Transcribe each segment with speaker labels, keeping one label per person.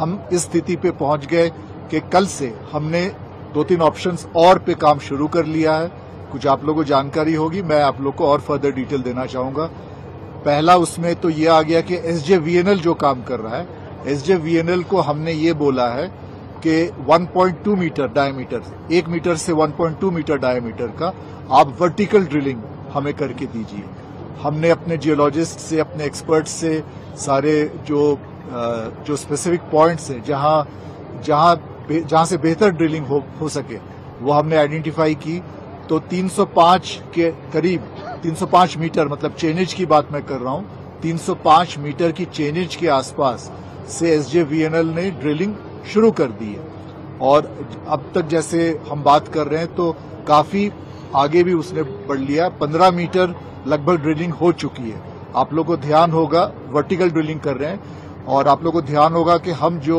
Speaker 1: हम इस स्थिति पे पहुँच गए कि कल से हमने दो तीन ऑप्शंस और पे काम शुरू कर लिया है। कुछ आप लोगों को जानकारी होगी, मैं आप लोग को और फर्दर डिटेल देना चाहूँगा। पहला उसमें तो ये आ गया कि एस जो काम कर रहा है एस को हमने ये बोला है कि 1.2 मीटर डायमीटर एक मीटर से 1.2 मीटर डायमीटर का आप वर्टिकल ड्रिलिंग हमें करके दीजिए। हमने अपने जियोलॉजिस्ट से, अपने एक्सपर्ट्स से सारे जो जो स्पेसिफिक पॉइंट्स हैं जहाँ जहाँ जहाँ से बेहतर ड्रिलिंग हो, हो सके वो हमने आइडेंटिफाई की। तो 305 के करीब 305 मीटर मतलब चेनेज की बात मैं कर रहा हूँ 305 मीटर की चेनेज के आसपास से एसजेवीएनएल ने ड्रिलिंग शुरू कर दी है। और अब तक जैसे हम बात कर रहे हैं तो काफ़ी आगे भी उसने बढ़ लिया। पंद्रह मीटर लगभग ड्रिलिंग हो चुकी है। आप लोग को ध्यान होगा वर्टिकल ड्रिलिंग कर रहे हैं। और आप लोग को ध्यान होगा कि हम जो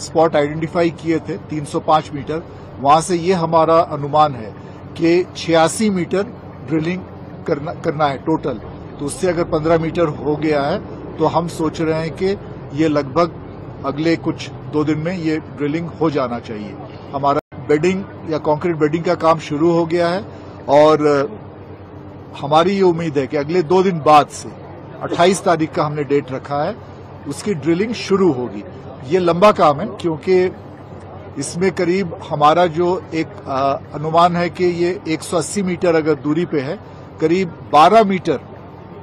Speaker 1: स्पॉट आइडेंटिफाई किए थे 305 मीटर, वहाँ से ये हमारा अनुमान है कि छियासी मीटर ड्रिलिंग करना करना है टोटल तो उससे अगर 15 मीटर हो गया है तो हम सोच रहे हैं कि ये लगभग अगले कुछ दो दिन में ये ड्रिलिंग हो जाना चाहिए। हमारा बेडिंग या कंक्रीट बेडिंग का काम शुरू हो गया है और, हमारी ये उम्मीद है कि अगले दो दिन बाद से 28 तारीख का हमने डेट रखा है उसकी ड्रिलिंग शुरू होगी। ये लंबा काम है क्योंकि इसमें करीब हमारा जो एक आ, अनुमान है कि ये 180 मीटर अगर दूरी पे है करीब 12 मीटर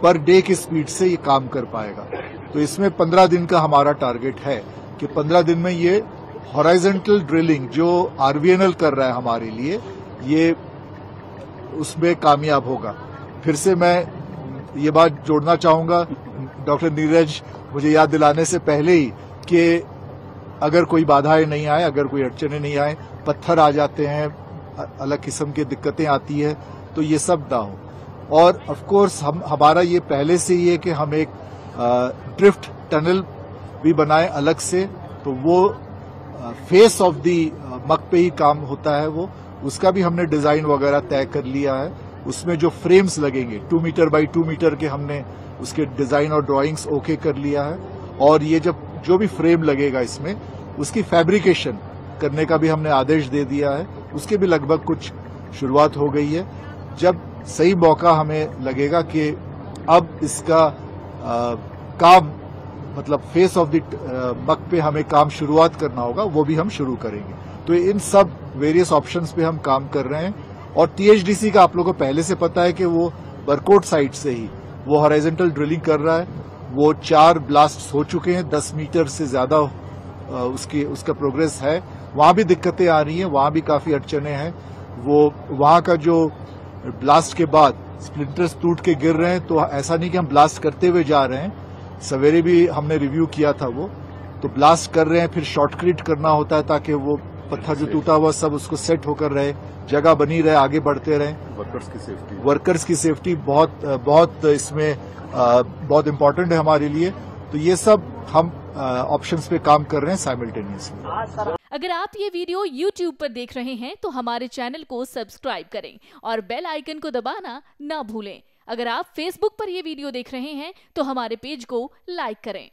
Speaker 1: पर डे की स्पीड से ये काम कर पाएगा। तो इसमें 15 दिन का हमारा टारगेट है कि 15 दिन में ये हॉराइजेंटल ड्रिलिंग जो आरवीएनएल कर रहा है हमारे लिए ये उसमें कामयाब होगा। फिर से मैं ये बात जोड़ना चाहूँगा डॉक्टर नीरज मुझे याद दिलाने से पहले ही कि अगर कोई बाधाएँ नहीं आए, अगर कोई अड़चने नहीं आए, पत्थर आ जाते हैं, अलग किस्म की दिक्कतें आती है तो ये सब ना हो। और ऑफ़ कोर्स हम, हमारा ये पहले से ही है कि हम एक ड्रिफ्ट टनल भी बनाए अलग से तो वो फेस ऑफ़ दी मक पे ही काम होता है वो। उसका भी हमने डिज़ाइन वगैरह तय कर लिया है। उसमें जो फ्रेम्स लगेंगे two metre by two metre के हमने उसके डिज़ाइन और ड्राइंग्स ओके कर लिया है। और ये जब जो भी फ्रेम लगेगा इसमें उसकी फैब्रिकेशन करने का भी हमने आदेश दे दिया है। उसके भी लगभग कुछ शुरुआत हो गई है। जब सही मौका हमें लगेगा कि अब इसका आ, काम मतलब फेस ऑफ़ द मक पे हमें काम शुरुआत करना होगा वो भी हम शुरू करेंगे। तो इन सब वेरियस ऑप्शंस पे हम काम कर रहे हैं। और टीएचडीसी का आप लोगों को पहले से पता है कि वो बरकोट साइड से ही वो हॉराइजेंटल ड्रिलिंग कर रहा है। वो चार ब्लास्ट हो चुके हैं, दस मीटर से ज़्यादा उसकी, उसका प्रोग्रेस है। वहाँ भी दिक्कतें आ रही हैं, वहाँ भी काफ़ी अड़चने हैं। वो, वहाँ का जो ब्लास्ट के बाद स्प्लिंटर्स टूट के गिर रहे हैं तो ऐसा नहीं कि हम ब्लास्ट करते हुए जा रहे हैं। सवेरे भी हमने रिव्यू किया था वो। तो ब्लास्ट कर रहे हैं, फिर शॉर्टक्रिट करना होता है ताकि वो पत्थर जो टूटा हुआ सब उसको सेट होकर रहे। जगह बनी रहे आगे बढ़ते रहे।
Speaker 2: वर्कर्स की सेफ्टी
Speaker 1: वर्कर्स की सेफ्टी बहुत बहुत इसमें बहुत इम्पोर्टेंट है हमारे लिए। तो ये सब हम ऑप्शंस पे काम कर रहे हैं साइमल्टेनियसली
Speaker 3: अगर आप ये वीडियो YouTube पर देख रहे हैं तो हमारे चैनल को सब्सक्राइब करें और बेल आइकन को दबाना ना भूलें। अगर आप Facebook पर यह वीडियो देख रहे हैं तो हमारे पेज को लाइक करें।